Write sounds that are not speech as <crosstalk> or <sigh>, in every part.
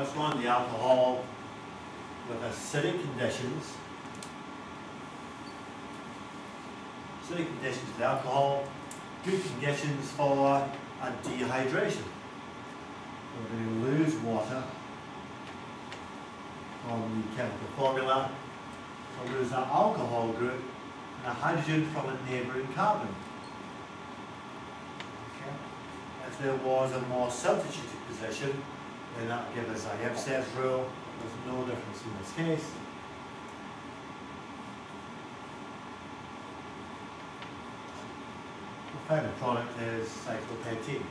First one, the alcohol with acidic conditions. Acidic conditions, with alcohol, good conditions for a dehydration. Going to lose water from the chemical formula. So lose that alcohol group and a hydrogen from a neighbouring carbon. Okay. If there was a more substituted position, that would give us Zaitsev's rule. There's no difference in this case. The final product is cyclopentene.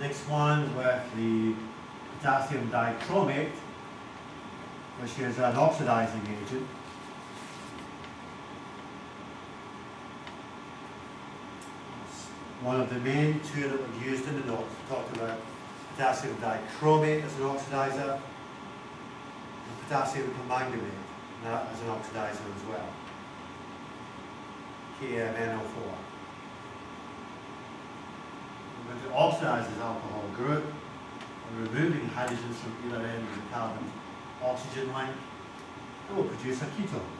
Next one with the potassium dichromate, which is an oxidizing agent. One of the main two that were used in the notes. Talked about potassium dichromate as an oxidizer, and potassium permanganate as an oxidizer as well. KMNO4. We're going to oxidize this alcohol group and removing hydrogens from either end of the carbon oxygen link and we'll produce a ketone.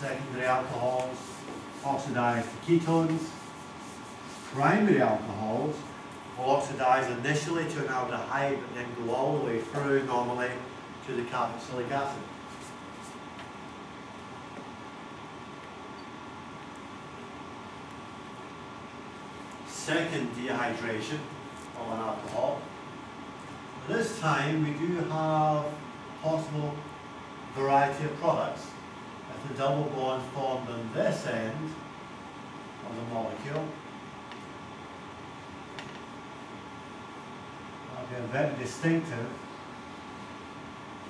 Secondary alcohols oxidize to ketones. Primary alcohols will oxidize initially to an aldehyde but then go all the way through normally to the carboxylic acid. Second dehydration of an alcohol. This time we do have possible variety of products the double bond formed on this end of the molecule. That'll be a very distinctive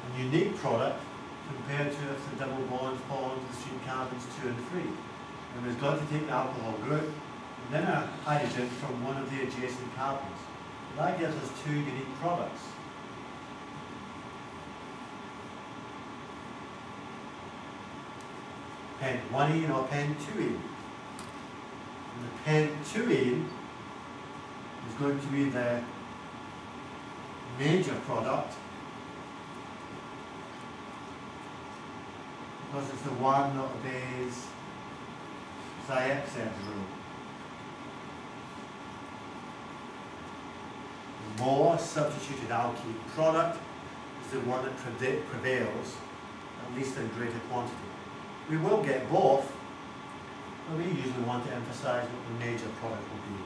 and unique product compared to if the double bond formed between carbons 2 and 3. And we've got to take the alcohol group and then a hydrogen from one of the adjacent carbons. That gives us two unique products. Pen 1 or pen 2 And the pen 2 is going to be the major product because it's the one that obeys Zaitsev's rule. The more substituted alkene product is the one that prevails, at least in greater quantity. We will get both, but we usually want to emphasize what the major product will be.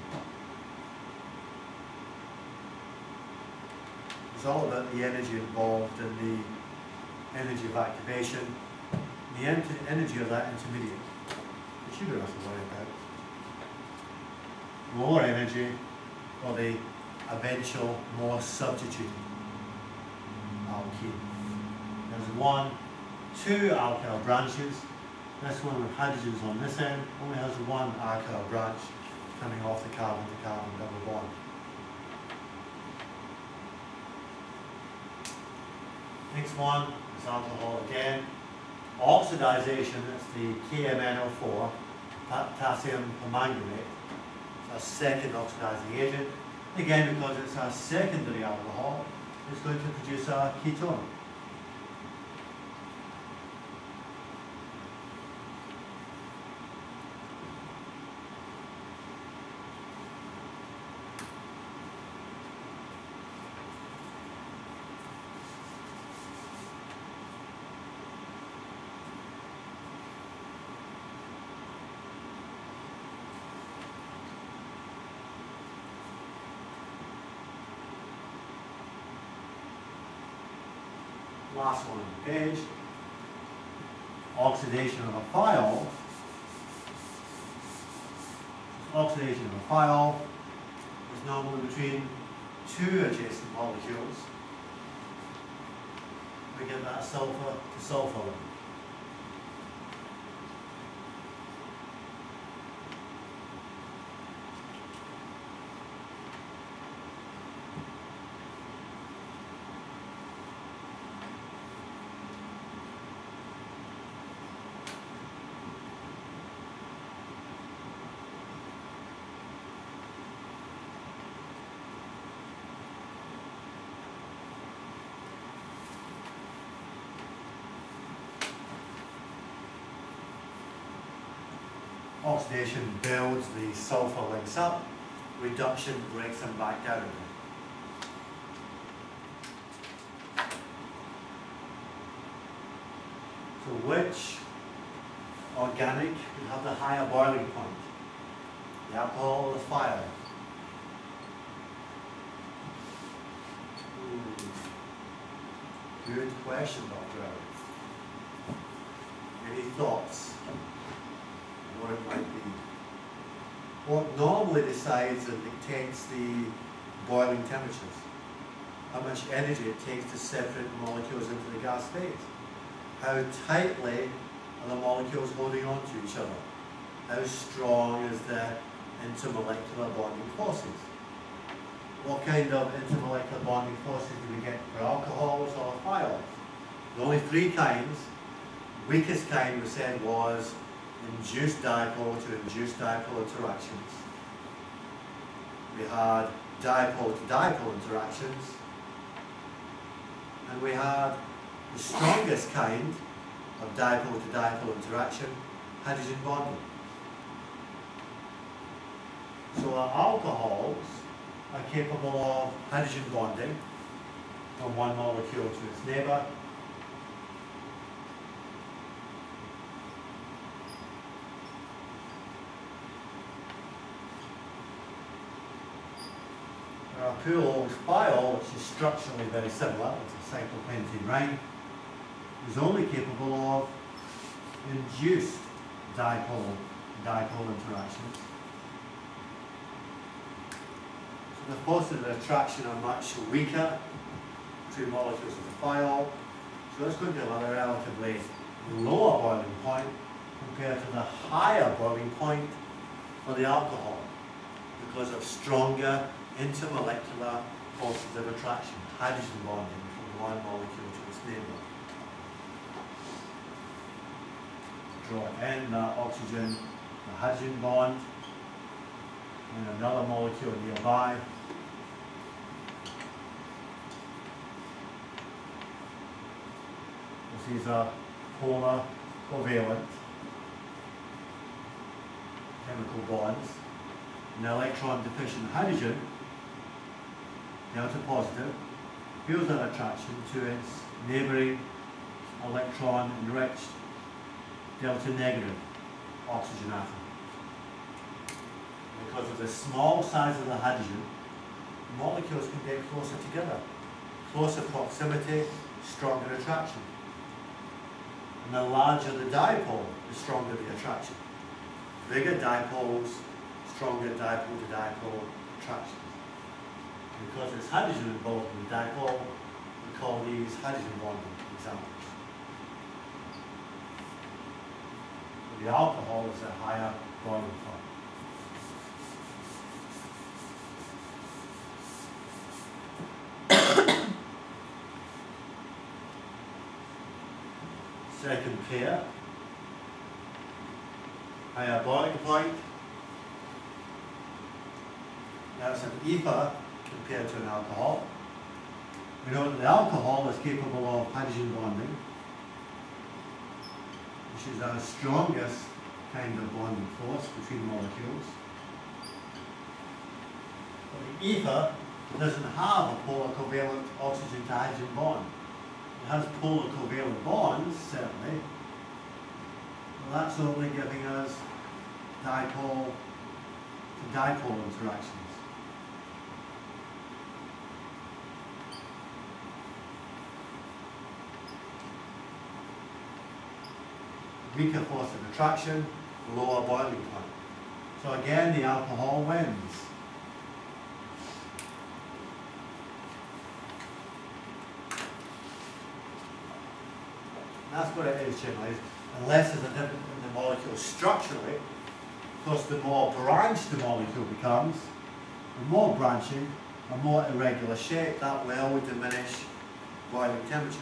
It's all about the energy involved and the energy of activation, the energy of that intermediate, which you don't have to worry about. More energy for the eventual more substituted alkene. There's one, two alkyl branches, this one with hydrogens on this end only has one alkyl branch coming off the carbon-to-carbon double bond. Next one is alcohol again. Oxidization, that's the KMNO4, potassium permanganate. It's a second oxidizing agent. Again, because it's a secondary alcohol, it's going to produce a ketone. Last one on the page. Oxidation of a thiol. Oxidation of a thiol is normally between two adjacent molecules. We get that sulfur to sulfur. Oxidation builds, the sulfur links up, reduction breaks them back down. So which organic would have the higher boiling point? The alcohol or the thiol? Ooh. Good question, Dr. Elliott. Any thoughts what it might be? What normally decides and dictates the boiling temperatures? How much energy it takes to separate molecules into the gas phase? How tightly are the molecules holding on to each other? How strong is the intermolecular bonding forces? What kind of intermolecular bonding forces do we get for alcohols or thiols? The only three kinds. Weakest kind we said was induced dipole to induced dipole interactions. We had dipole to dipole interactions. And we had the strongest kind of dipole to dipole interaction, hydrogen bonding. So our alcohols are capable of hydrogen bonding from one molecule to its neighbour. Our pool thiol, which is structurally very similar, it's a cyclopentene ring, is only capable of induced dipole dipole interactions. So the forces of attraction are much weaker between molecules of the thiol. So it's going to have a relatively lower boiling point compared to the higher boiling point for the alcohol because of stronger intermolecular forces of attraction, hydrogen bonding from one molecule to its neighbour. Draw in oxygen, the hydrogen bond, and another molecule nearby. This is a polar covalent chemical bonds. An electron deficient hydrogen delta positive, feels an attraction to its neighbouring electron enriched delta negative oxygen atom. Because of the small size of the hydrogen, molecules can get closer together. Closer proximity, stronger attraction. And the larger the dipole, the stronger the attraction. Bigger dipoles, stronger dipole to dipole attraction because there's hydrogen involved in the dipole, we call these hydrogen bonding examples. The alcohol is a higher boiling <coughs> point. Second pair, higher boiling point. That's an ether compared to an alcohol. We know that alcohol is capable of hydrogen bonding, which is our strongest kind of bonding force between molecules. But the ether doesn't have a polar covalent oxygen to hydrogen bond. It has polar covalent bonds, certainly. Well, that's only giving us dipole to dipole interactions. Weaker force of attraction, lower boiling point. So again, the alcohol wins. that's what it is generally, unless there's a difference in the molecule structurally, because the more branched the molecule becomes, the more branching, a more irregular shape, that will diminish boiling temperatures.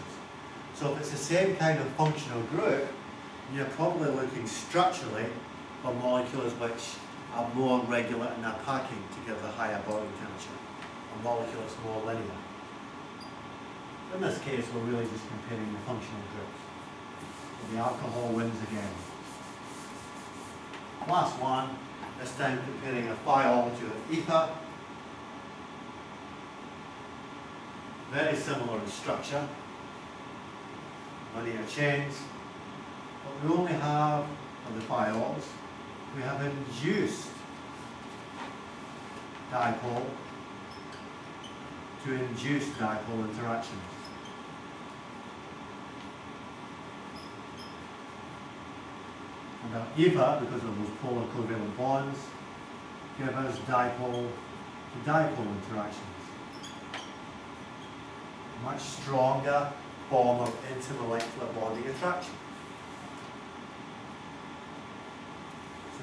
So if it's the same kind of functional group, you're probably looking structurally for molecules which are more regular in their packing to give a higher boiling temperature. A molecule that's more linear. In this case, we're really just comparing the functional groups. The alcohol wins again. Last one, this time comparing a thiol to an ether. Very similar in structure, linear chains. We only have, for the thiols, we have induced dipole to induce dipole interactions. And our ether, because of those polar covalent bonds, give us dipole to dipole interactions. Much stronger form of intermolecular bonding attraction.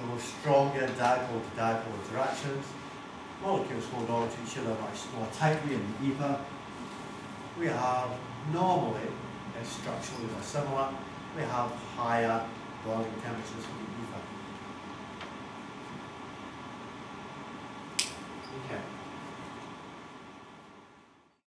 So stronger dipole to dipole interactions. Molecules hold on to each other much more tightly in the ether. We have normally, as structurally are similar, we have higher boiling temperatures for the ether. Okay.